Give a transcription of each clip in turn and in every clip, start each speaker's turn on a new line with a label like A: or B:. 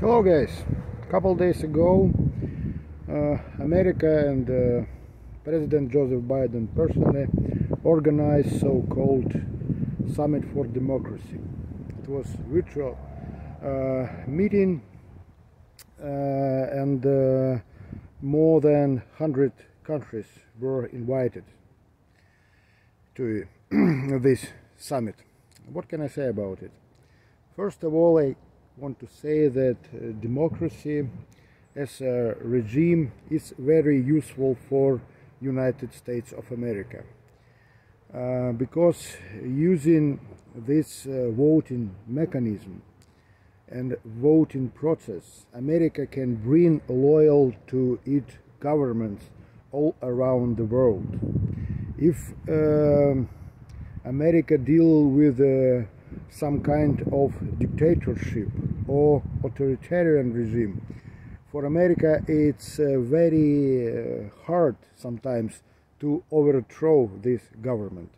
A: Hello guys, a couple days ago uh, America and uh, President Joseph Biden personally organized so-called Summit for Democracy. It was virtual uh, meeting uh, and uh, more than 100 countries were invited to this summit. What can I say about it? First of all, I want to say that uh, democracy as a regime is very useful for United States of America. Uh, because using this uh, voting mechanism and voting process America can bring loyal to its governments all around the world. If um, America deal with uh, some kind of dictatorship or authoritarian regime. For America, it's uh, very uh, hard sometimes to overthrow this government.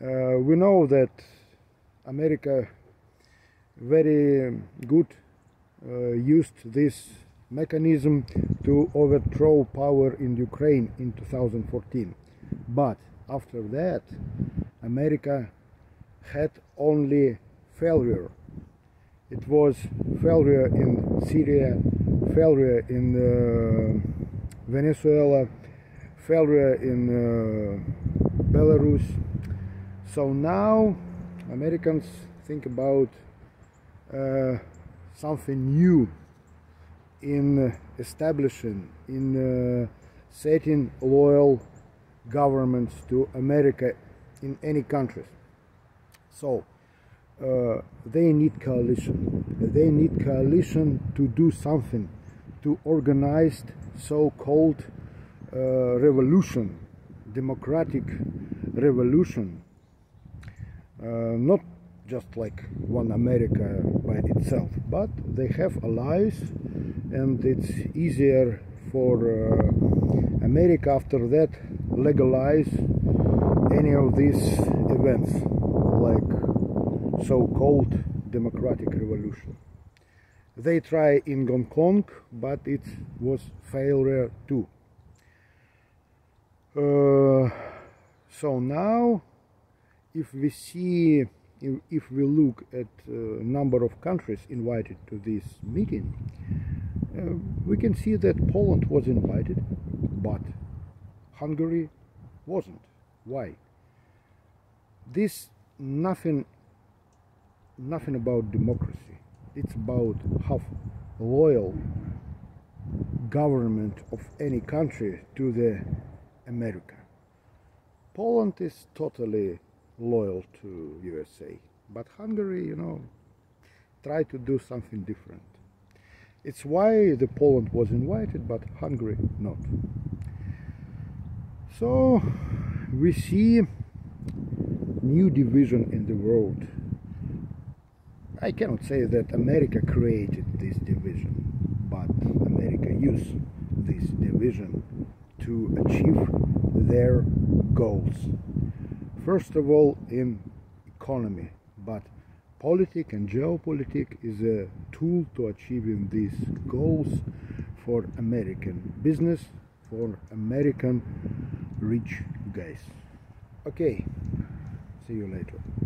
A: Uh, we know that America very good uh, used this mechanism to overthrow power in Ukraine in 2014. But after that, America had only failure. It was failure in Syria, failure in uh, Venezuela, failure in uh, Belarus. So now Americans think about uh, something new in establishing, in uh, setting loyal governments to America in any countries. So uh, they need coalition. They need coalition to do something, to organize so-called uh, revolution, democratic revolution, uh, not just like one America by itself, but they have allies, and it's easier for uh, America after that legalize any of these events like so-called democratic revolution. They try in Hong Kong, but it was failure too. Uh, so now, if we see, if, if we look at uh, number of countries invited to this meeting, uh, we can see that Poland was invited, but Hungary wasn't. Why? This nothing nothing about democracy. It's about how loyal government of any country to the America. Poland is totally loyal to USA, but Hungary, you know, try to do something different. It's why the Poland was invited, but Hungary not. So we see new division in the world. I cannot say that America created this division, but America used this division to achieve their goals. First of all, in economy, but politics and geopolitics is a tool to achieving these goals for American business, for American rich guys. Okay, see you later.